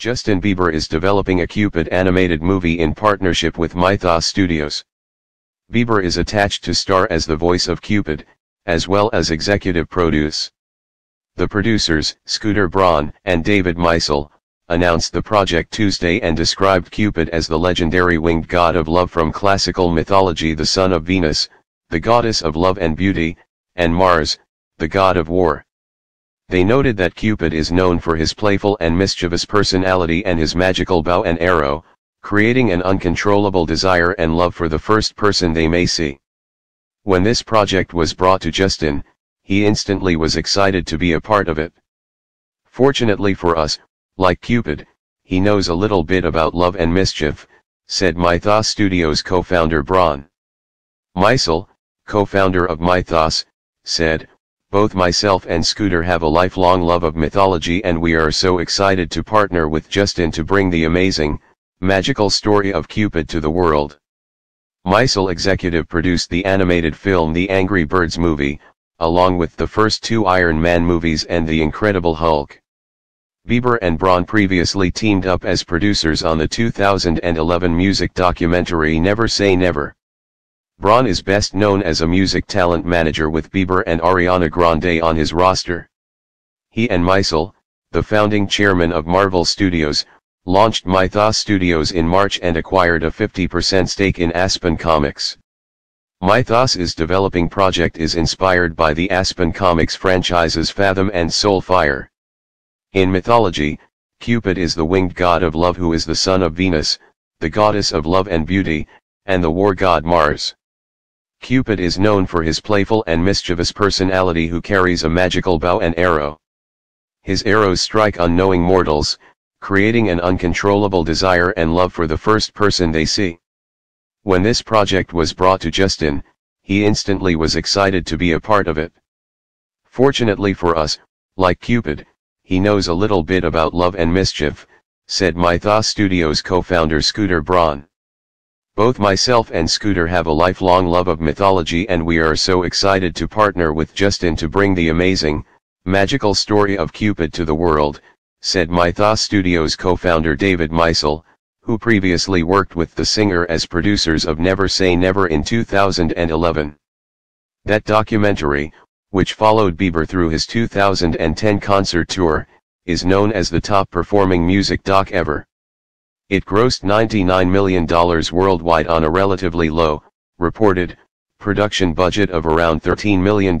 Justin Bieber is developing a Cupid animated movie in partnership with Mythos Studios. Bieber is attached to star as the voice of Cupid, as well as executive produce. The producers, Scooter Braun and David Maisel, announced the project Tuesday and described Cupid as the legendary winged god of love from classical mythology the son of Venus, the goddess of love and beauty, and Mars, the god of war. They noted that Cupid is known for his playful and mischievous personality and his magical bow and arrow, creating an uncontrollable desire and love for the first person they may see. When this project was brought to Justin, he instantly was excited to be a part of it. Fortunately for us, like Cupid, he knows a little bit about love and mischief, said Mythos Studios co-founder Braun. Maisel, co-founder of Mythos, said, both myself and Scooter have a lifelong love of mythology and we are so excited to partner with Justin to bring the amazing, magical story of Cupid to the world. Maisel executive produced the animated film The Angry Birds movie, along with the first two Iron Man movies and The Incredible Hulk. Bieber and Braun previously teamed up as producers on the 2011 music documentary Never Say Never. Braun is best known as a music talent manager with Bieber and Ariana Grande on his roster. He and Maisel, the founding chairman of Marvel Studios, launched Mythos Studios in March and acquired a 50% stake in Aspen Comics. Mythos' developing project is inspired by the Aspen Comics franchises Fathom and Soulfire. In mythology, Cupid is the winged god of love who is the son of Venus, the goddess of love and beauty, and the war god Mars. Cupid is known for his playful and mischievous personality who carries a magical bow and arrow. His arrows strike unknowing mortals, creating an uncontrollable desire and love for the first person they see. When this project was brought to Justin, he instantly was excited to be a part of it. Fortunately for us, like Cupid, he knows a little bit about love and mischief, said Mythos Studios co-founder Scooter Braun. Both myself and Scooter have a lifelong love of mythology and we are so excited to partner with Justin to bring the amazing, magical story of Cupid to the world, said Mythos Studios co-founder David Maisel, who previously worked with the singer as producers of Never Say Never in 2011. That documentary, which followed Bieber through his 2010 concert tour, is known as the top performing music doc ever. It grossed $99 million worldwide on a relatively low, reported, production budget of around $13 million.